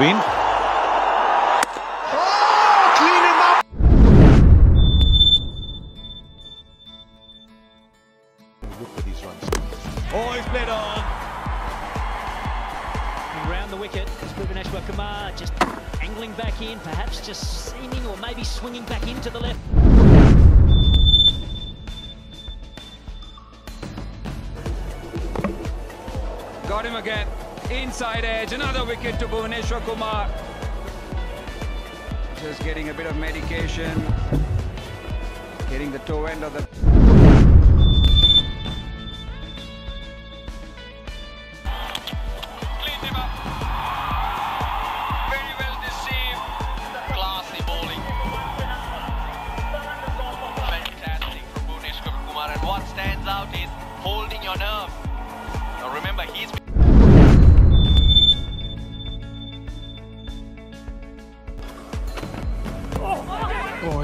Robin. Look at his runs. Oh, he's bled on. And round the wicket is Bhuvaneshwar Kumar just angling back in, perhaps just seaming or maybe swinging back into the left. Got him again. Inside edge. Another wicket to Bhuvaneshwar Kumar. Just getting a bit of medication. Getting the toe end of the...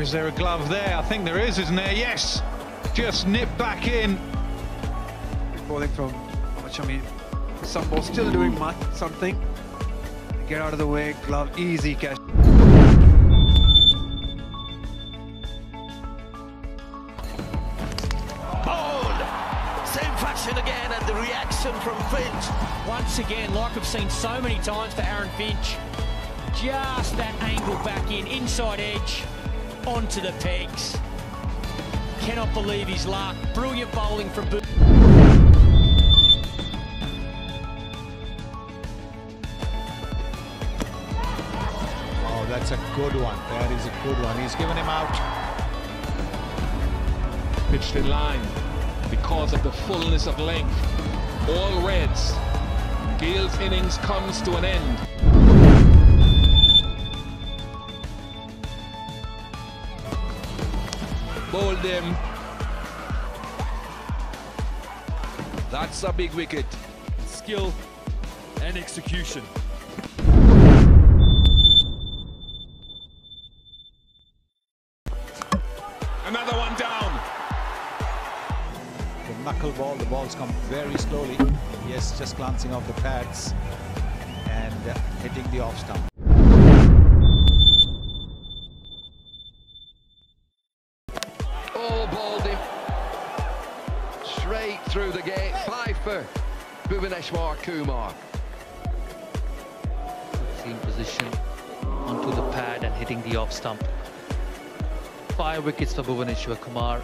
is there a glove there? I think there is, isn't there? Yes! Just nip back in. bowling from Machami. Some ball still doing much, something. Get out of the way, glove, easy catch. Bowled! Same fashion again, and the reaction from Finch. Once again, like we've seen so many times for Aaron Finch, just that angle back in, inside edge, onto the pegs. Cannot believe his luck. Brilliant bowling from Boo. Oh, that's a good one. That is a good one. He's given him out. pitched in line because of the fullness of length. All reds. Gayle's innings comes to an end. Bowled him. That's a big wicket. Skill and execution. Another one down. The knuckle ball, the balls come very slowly. Yes, just glancing off the pads and uh, hitting the off stump. Straight through the gate. Five for Bhuvaneshwar Kumar. Same position onto the pad and hitting the off stump. Five wickets for Bhuvaneshwar Kumar.